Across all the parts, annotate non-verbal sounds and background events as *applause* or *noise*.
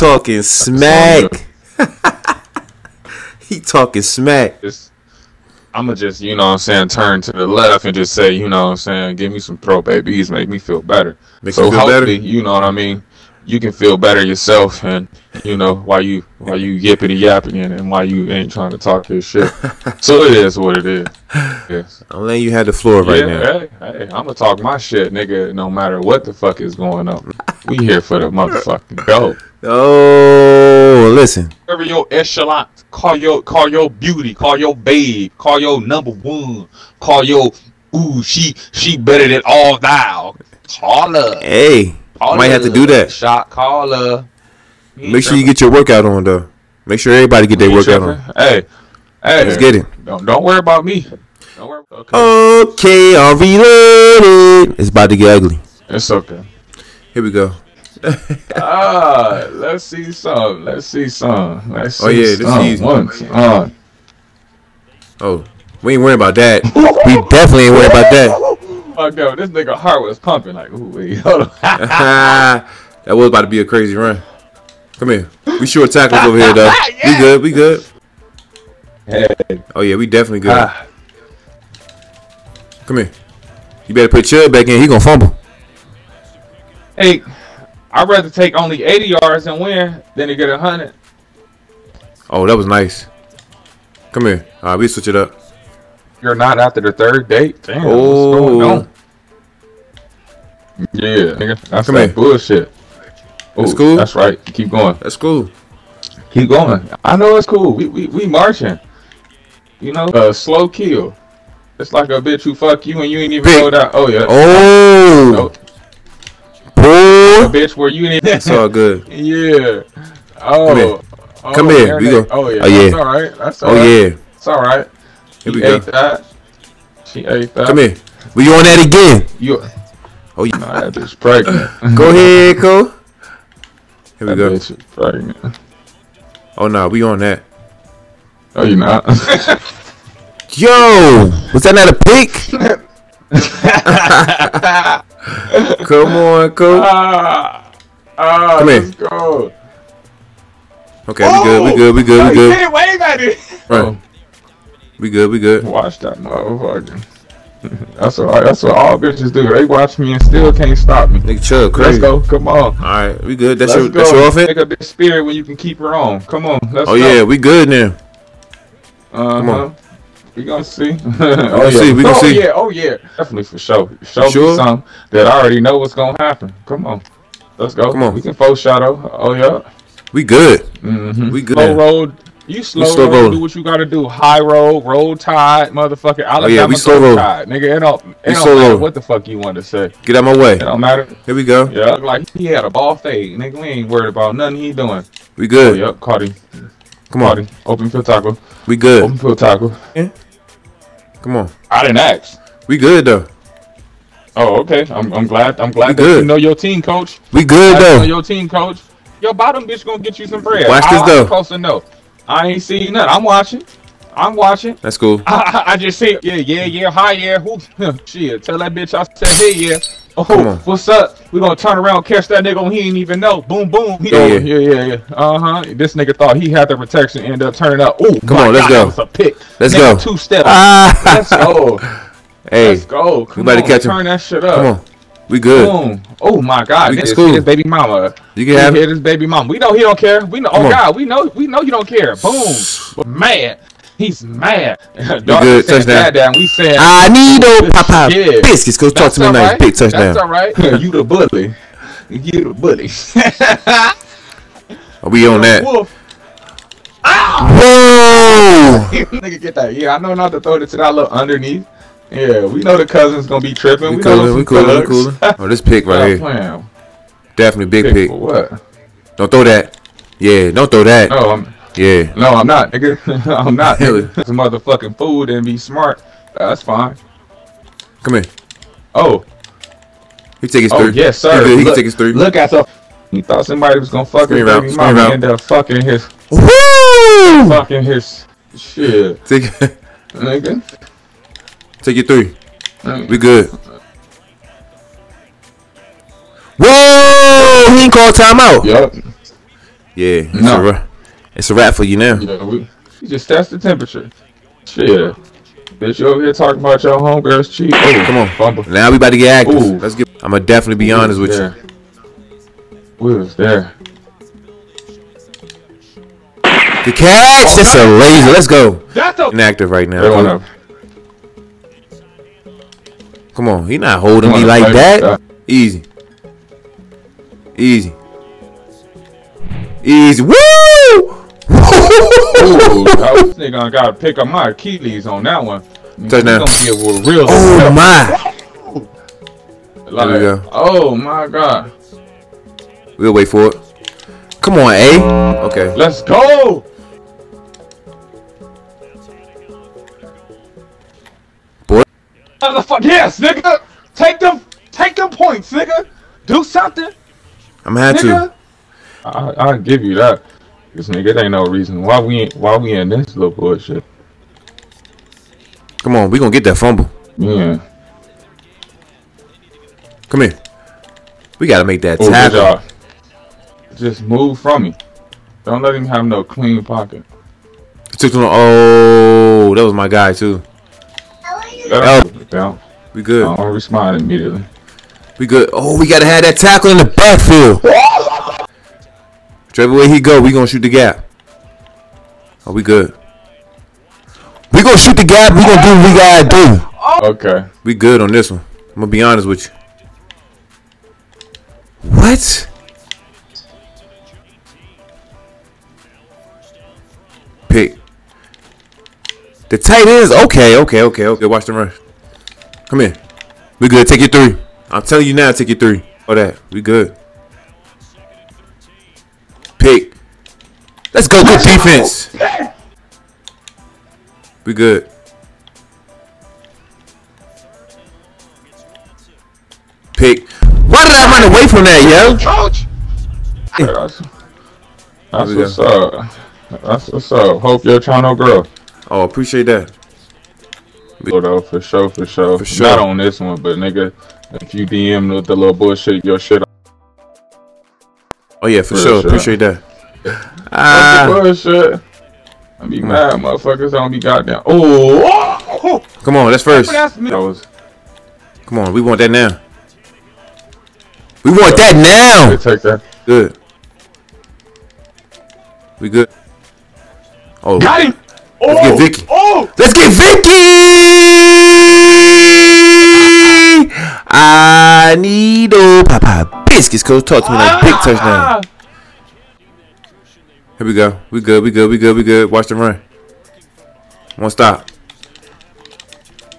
talking smack. *laughs* he talking smack. Just, I'ma just, you know what I'm saying, turn to the left and just say, you know what I'm saying, give me some throw babies, make me feel better. Makes so you feel better? hopefully, you know what I mean, you can feel better yourself and you know, why you while you yippity yapping and, and while you ain't trying to talk your shit. *laughs* so it is what it is. Yes. I'm letting you have the floor right yeah, now. Hey, hey, I'ma talk my shit, nigga, no matter what the fuck is going on. We here for the motherfucking go. Oh, listen. Whatever your echelon, call your call your beauty, call your babe, call your number one, call your ooh she she better than all thou. Call her. Hey, Call might have to do that. Shot caller. Make sure you get your workout on though. Make sure everybody get their workout on. Hey, hey, Let's get it. Don't don't worry about me. Don't worry. Okay, Okay, I'm reloaded. It's about to get ugly. it's okay. Here we go. *laughs* Ah, let's see some. Let's see some. Let's see Oh, yeah, this is some. easy. One, uh, Oh, we ain't worrying about that. We definitely ain't worried about that. Fuck no, this nigga heart was pumping like, ooh, wait, *laughs* hold on. *laughs* that was about to be a crazy run. Come here. We short tackles over here though. *laughs* We good. We good. Hey, Oh yeah, we definitely good. ah, Come here. You better put Chubb back in. He gonna fumble. hey, I'd rather take only 80 yards and win than to get 100. Oh, that was nice. Come here. All right, we switch it up. You're not after the third date? Damn, Oh. what's going on? Yeah, nigga, that's Come that here. bullshit. That's Ooh, cool. That's right. Keep going. That's cool. Keep going. I know it's cool. We we, we marching. You know, uh, slow kill. It's like a bitch who fuck you and you ain't even know that. Oh yeah. Oh, Nope. A bitch where you ain't. It's all good. *laughs* yeah. Oh. Come here. Oh, Come here. We go. Oh yeah. Oh, yeah. That's all right. That's all Oh right. yeah. It's all right. Here She we go. ate that. She ate that. Come here. We on that again. You. Oh yeah. Nah, that bitch pregnant. *laughs* Go ahead, Cole. Here we That go. bitch is pregnant. Oh no, we on that. Oh, you not? *laughs* Yo, was that not a pick? *laughs* Come on, Cole. ah, ah, Come here. let's go. Okay, we good. We good. We good. We You good. can't wave at it. Right. We good. We good. Watch that motherfucker. That's what that's what all bitches do. They watch me and still can't stop me. Nigga, Chubb, Let's go. Come on. All right, we good. That's Let's your go. that's your offense. Make up this spirit when you can keep her on. Come on. Let's Oh go. yeah, we good now. Uh-huh. on. We gonna see. *laughs* oh yeah. see, we gonna oh see. yeah. Oh yeah. Definitely for sure. Show You sure? me something that I already know what's gonna happen. Come on. Let's go. Come on. We can foreshadow. Oh yeah. We good. Mm-hmm. We good. Slow road. You slow, slow roll. rolling. Do what you gotta do. High roll, roll tide, motherfucker. Alabama Oh, yeah, we slow go roll. tide, nigga. It don't. It We don't slow matter roll. what the fuck you want to say. Get out my way. It don't matter. Here we go. Yeah, like he had a ball fade, nigga. We ain't worried about nothing he doing. We Oh, good. yep, caught him. Come Caught on. him. Open field tackle. We good. Open field tackle. Come on. I didn't ask. We good though. Oh, okay. I'm, I'm glad. I'm We glad that good. you know your team, coach. We good Glad you know though. your team, coach. Your bottom bitch gonna get you some bread. Watch I, this, though. I'm supposed to know. I ain't seen nothing. I'm watching. I'm watching. That's cool. I, I, I just see, yeah, yeah, yeah, hi, yeah, who, *laughs* shit, tell that bitch I said, hey, yeah, oh, what's up? We gonna turn around, catch that nigga when he ain't even know, boom, boom, he, Yeah, oh, yeah. yeah, yeah, uh huh. This nigga thought he had the protection, end up turning up. Oh, Come on, let's go. That was a pick. Let's Nigga, go. Two step. Ah. *laughs* Let's go. Hey, Let's go. Come on, catch him. turn that shit up. come on. We good. Boom. Oh my God! We This cool. is his baby mama. You can have hit it. his baby mama. We know he don't care. We know. Oh Come Oh on. God, we know. We know you don't care. Boom. Mad. He's mad. Dog good. Touchdown. down. We said I need those Papa Yeah. biscuits. Go talk That's to me right. Big touchdown. That's all right. you the bully. You the bully. *laughs* Are we on that? Wolf. Ah! Whoa! *laughs* Nigga, get that. Yeah, I know not to throw it to that little underneath. Yeah, we know the cousins gonna be tripping. We We, coolin', know we coolin', we coolin'. *laughs* Oh, this pick right Stop here. playing. Definitely big Pick pick. for what? Don't throw that. Yeah, don't throw that. No, I'm. Yeah. No, I'm not, nigga. *laughs* I'm not. *laughs* Some motherfucking food and be smart. That's fine. Come here. Oh, He take his oh three. yes, sir. He, he look, can take his three. Look at the. He thought somebody was gonna fuck his baby mama. route. End up fucking his, Woo! fucking his shit, Take, nigga. Take your three. We good. Whoa! He ain't called timeout. Yup. Yeah, it's, No. a, it's a wrap for you now. Yeah, we, you just test the temperature. Shit. Bitch, you over here talking about your homegirl's. Oh, Come on. Now we about to get active. Ooh. Let's get. I'm gonna definitely be honest with you. there. We was there. The catch. That's a laser. Let's go. That's a Inactive right now. Come on. He not holding me like that. Easy. Easy. Easy. Woo! Ooh, *laughs* this nigga got to pick up my Achilles on that one. Touchdown. He's gonna be real. oh my. like, There we go. Oh my god. We'll wait for it. Come on, A. Okay. Let's go. Motherfucker, yes, nigga. Take them, take them points, nigga. Do something, I'm gonna to. nigga. I I give you that. This nigga, it ain't no reason why we ain't, why we in this little bullshit. Come on. We gonna get that fumble. Yeah. Come here. We gotta make that Oh, good tackle. Just move from me. Don't let him have no clean pocket. Took too. Oh, that was my guy too. Oh. Down. We good. I don't respond immediately. We good. Oh, we gotta have that tackle in the backfield. Whichever way he go, we gonna shoot the gap. Are we good. We gonna shoot the gap. We gonna do what we gotta do. Okay. We good on this one. I'm gonna be honest with you. What? Pick. The tight ends. Okay, okay, okay, okay. Watch the run. Come here. We good. Take your three. I'm telling you now. Take your three. Oh, that. We good. Pick. Let's go. Good defense. We good. Pick. Why did I run away from that, yo? Coach. That's, that's what's up. That's what's up. Hope you're trying to grow. Oh, appreciate that. Though, for sure, for sure. For sure. Not on this one, but nigga, if you DM with the little bullshit, your shit. Oh yeah, for, For sure. sure. Appreciate that. *laughs* Ah. Ah, bullshit. I be mad, motherfuckers I don't be goddamn. Oh, oh, come on, that's first. That was Come on, we want that now. We want that now. take that. Good. We good. Oh, Got him. Oh, get Vicky. Oh, let's get Vicky. I need oh Papa biscuits. Coach, talk to me like big touchdown. Ah. Here we go. We good. We good. We good. We good. Watch the run. One stop.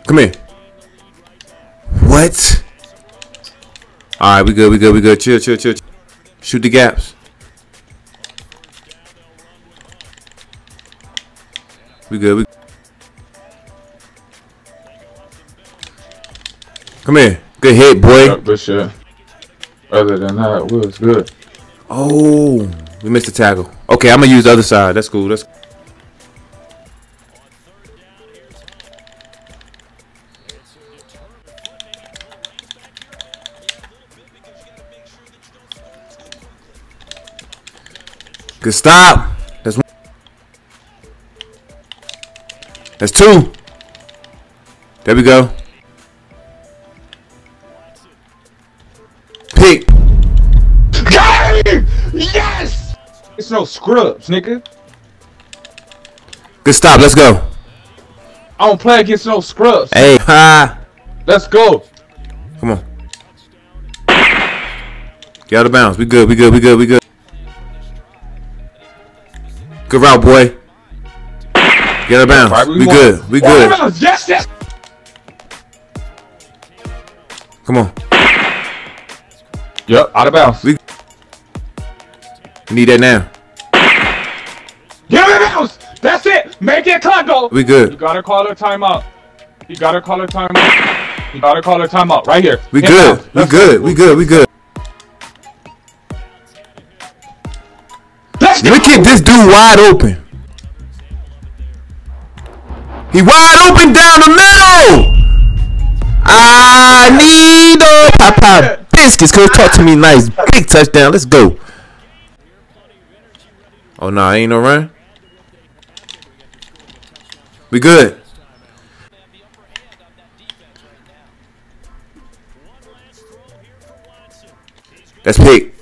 Come here. What? All right. We good. We good. We good. Chill. Chill. Chill. chill. Shoot the gaps. We good. We. Come here. Good hit, boy. Yeah, But shit. Other than that, we was good. Oh, we missed the tackle. Okay, I'm gonna use the other side. That's cool. That's good. Stop. That's two. There we go. Pick. Yes! It's no scrubs, nigga. Good stop. Let's go. I don't play against no scrubs. Hey, ha. Let's go. Come on. Get out of bounds. We good. We good. We good. We good. Good route, boy. Get out of bounds. Right, we want- good. We good. Yes, yes. Come on. Yep, out of bounds. We- We need that now. Get out of bounds. That's it. Make it clock go. We good. You gotta call a timeout. You gotta call a timeout. You gotta call a timeout right here. We good. We good. We good. We good. Let's go. Let me get this dude wide open. He wide open down the middle. I need a Papa biscuits. Coach, talk to me nice. Big touchdown. Let's go. Oh no, nah, ain't no run. We good. That's pick.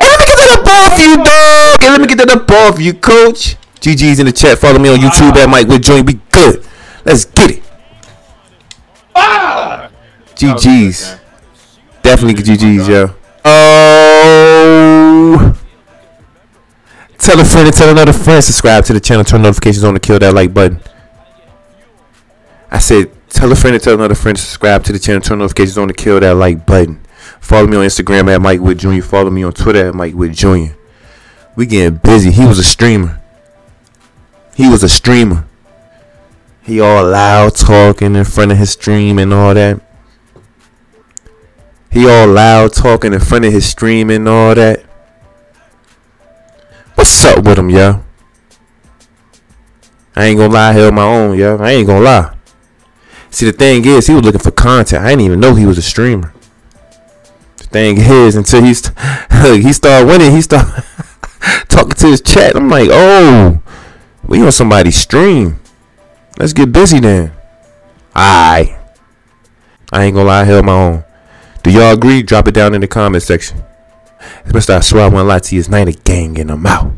Hey, let me get the ball for you, dog. Hey, let me get the ball for you, coach. GG's in the chat. Follow me on YouTube at Mike Whit Jr. Be good. Let's get it. Ah! GG's. Definitely GG's, yo. Oh. Tell a friend and tell another friend. Subscribe to the channel. Turn notifications on to kill that like button. I said, tell a friend and tell another friend. Subscribe to the channel. Turn notifications on to kill that like button. Follow me on Instagram at Mike Whit Jr. Follow me on Twitter at Mike Whit Jr. We getting busy. He was a streamer. He was a streamer. He all loud talking in front of his stream and all that. He all loud talking in front of his stream and all that. What's up with him, yo? I ain't gonna lie, held my own, yo. I ain't gonna lie. See, the thing is, he was looking for content. I didn't even know he was a streamer. The thing is, until he st- *laughs* he started winning, he started *laughs* talking to his chat. I'm like, oh, we on somebody's stream. Let's get busy then. Alright. I ain't gonna lie, I held my own. Do y'all agree? Drop it down in the comment section. Mr. I swear I won't lie to you. It's night of gang and I'm out.